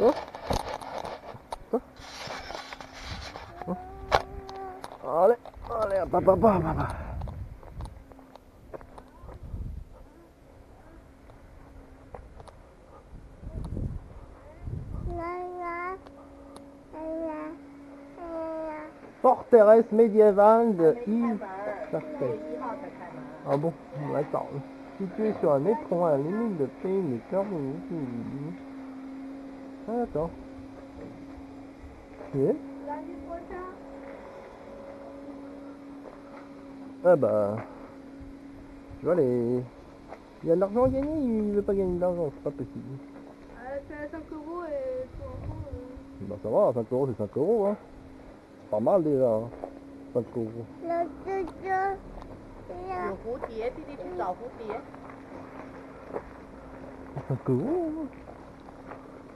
Oh. Oh. Oh. Allez, allez. Forteresse médiévale de Yves. Ah bon. Situé sur un éperon à la de pays Cordes. Ah, attends. Et ah bah... Tu vois, les... il y a de l'argent à gagner, il veut pas gagner de l'argent, c'est pas possible. Euh, c'est 5 euros et pour enfant... Euh... Bah ça va, 5 euros c'est 5 euros, hein. C'est pas mal déjà, hein. 5 euros. La Le routier, c'est des petits routiers. 5 euros, hein.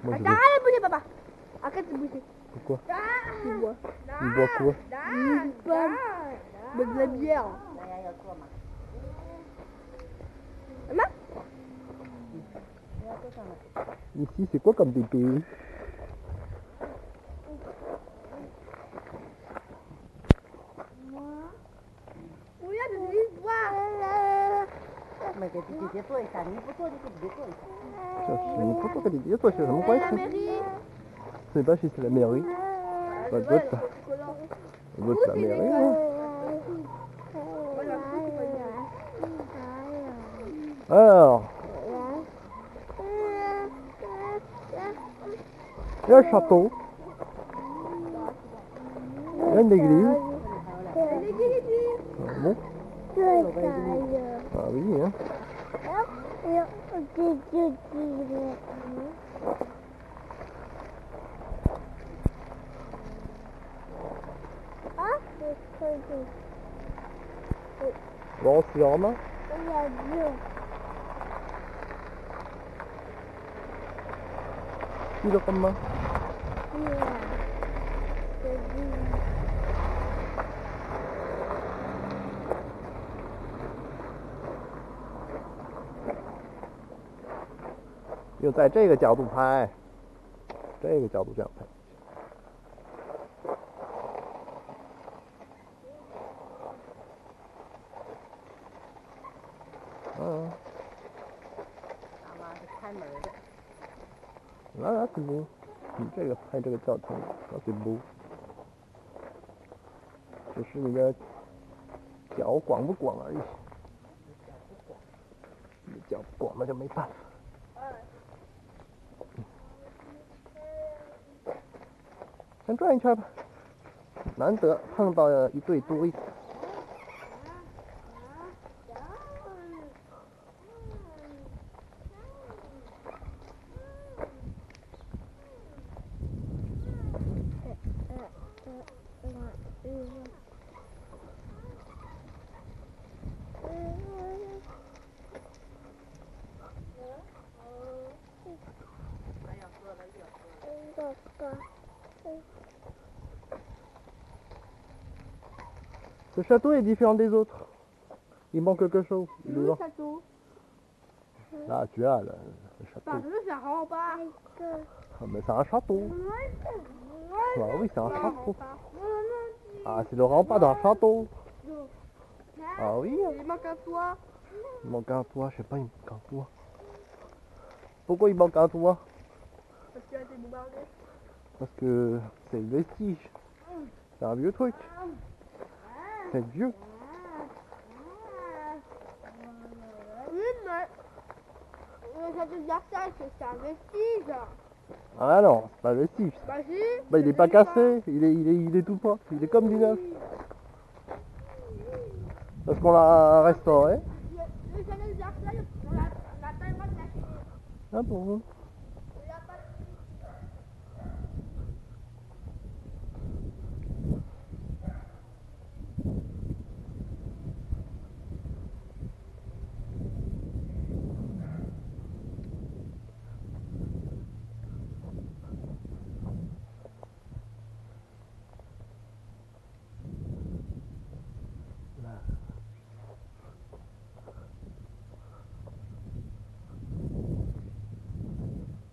Moi, Attends, arrête ah, de ah, bouger, papa. Arrête de bouger. Pourquoi Il boit. Il boit quoi ah, Il boit de la bière. Maman Ici, c'est quoi comme des C'est La. Je sais pas si c'est la mairie. La mairie. Alors. Il un château. Une église. Abi ya. Bon, tu verras là Il est comme moi. 用在这个角度拍，这个角度这样拍。嗯，大妈是开门的。那那是不，你这个拍这个教程，那是不，只是你的脚广不广而已。你脚不广那就没办法。先转一圈吧，难得碰到一对多一。Ce château est différent des autres. Il manque quelque chose. Le château. Là, tu as le, le château. Par ça pas. Ah, mais c'est un château. Bah oui, c'est un château. Ah, c'est le rempart d'un château. Ah oui, Il manque un toit. il manque un toit. Je sais pas, il manque un toit. Pourquoi il manque un toit? Parce qu'il a été bombardé. Parce que c'est le vestige. C'est un vieux truc. C'est vieux. Oui, mais. Le château de Versailles, c'est c'est un vestige. Ah non, c'est pas le vestige. Bah, si. Bah, il est pas cassé. Il est, il est, il est tout propre. Il est comme du neuf. Parce qu'on l'a restauré. Le le le droit de l'acheter. Ah bon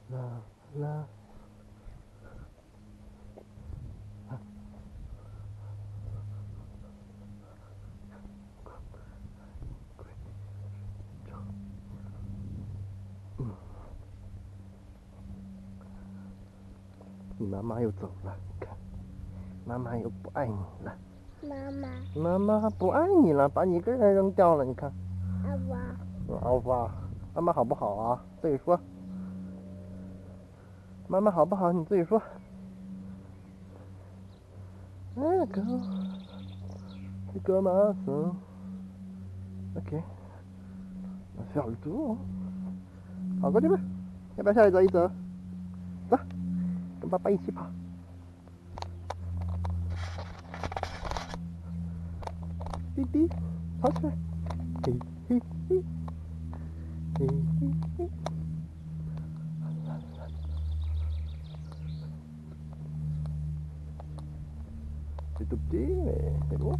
啦啦！啊！你妈妈又走了，你看，妈妈又不爱你了。妈妈，妈妈不爱你了，把你一个人扔掉了，你看，阿爸，阿爸，妈妈好不好啊？自己说，妈妈好不好？你自己说。哎哥，这个马上，OK，那小猪，跑过去吧，要不要下来走一走？走，跟爸爸一起跑。hee, touch her. Hee, hee, hee. Hee, hee, hee. Tutup dia, tengok.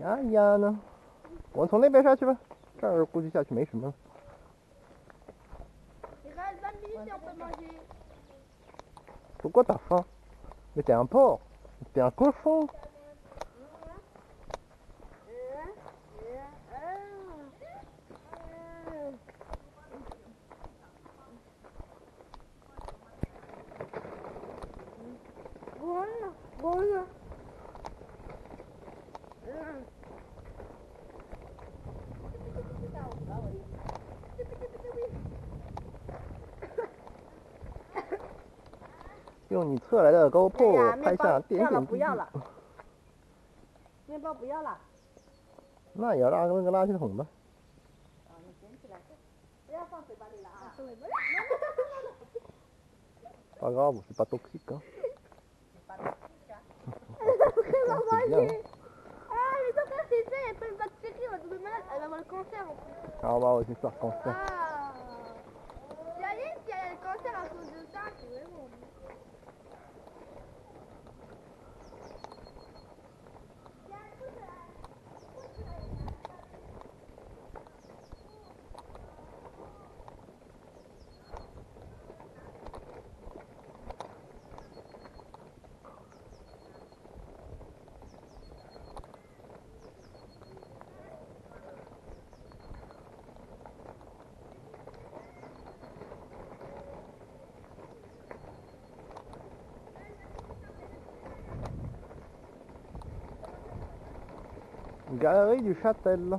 呀呀呢？我们从那边下去吧，这儿估计下去没什么了。Il reste 20 minutes et on peut manger. Pourquoi t'as faim Mais t'es un porc T'es un cochon 用你测来的高破拍下，电影，不要了，面包不要了，那也要拉个那个垃圾桶吧。不要放嘴巴里了啊！哈哈哈哈哈哈！Pas grave, c'est Galerie du Châtel.